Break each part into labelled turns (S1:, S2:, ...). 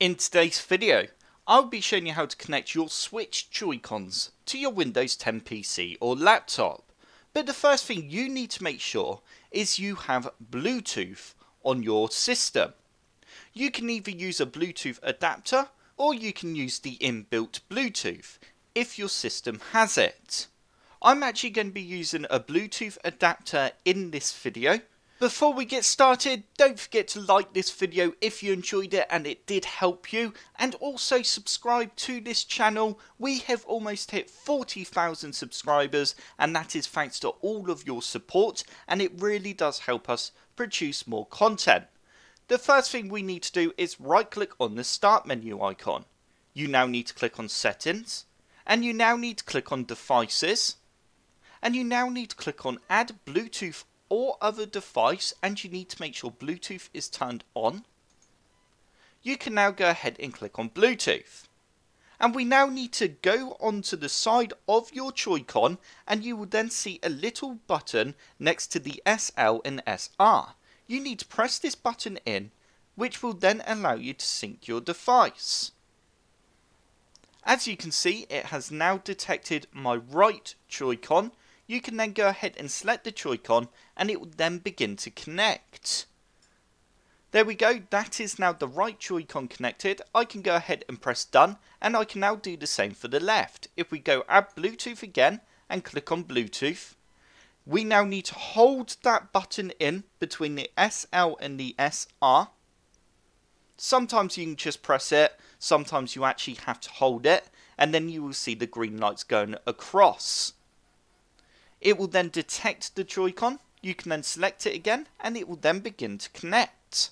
S1: In today's video, I'll be showing you how to connect your Switch Joy-Cons to your Windows 10 PC or laptop. But the first thing you need to make sure is you have Bluetooth on your system. You can either use a Bluetooth adapter or you can use the inbuilt Bluetooth if your system has it. I'm actually going to be using a Bluetooth adapter in this video before we get started, don't forget to like this video if you enjoyed it and it did help you. And also subscribe to this channel. We have almost hit 40,000 subscribers and that is thanks to all of your support and it really does help us produce more content. The first thing we need to do is right click on the start menu icon. You now need to click on settings and you now need to click on devices and you now need to click on add Bluetooth or other device and you need to make sure Bluetooth is turned on, you can now go ahead and click on Bluetooth. And we now need to go onto the side of your Joy-Con and you will then see a little button next to the SL and SR. You need to press this button in which will then allow you to sync your device. As you can see it has now detected my right Joy-Con you can then go ahead and select the Joy-Con and it will then begin to connect. There we go, that is now the right Joy-Con connected. I can go ahead and press done and I can now do the same for the left. If we go add Bluetooth again and click on Bluetooth, we now need to hold that button in between the SL and the SR. Sometimes you can just press it, sometimes you actually have to hold it, and then you will see the green lights going across. It will then detect the Joy-Con, you can then select it again, and it will then begin to connect.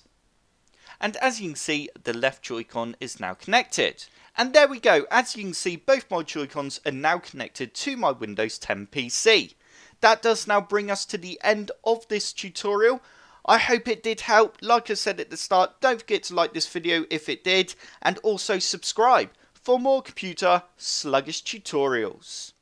S1: And as you can see, the left Joy-Con is now connected. And there we go, as you can see, both my Joy-Cons are now connected to my Windows 10 PC. That does now bring us to the end of this tutorial. I hope it did help. Like I said at the start, don't forget to like this video if it did, and also subscribe for more computer sluggish tutorials.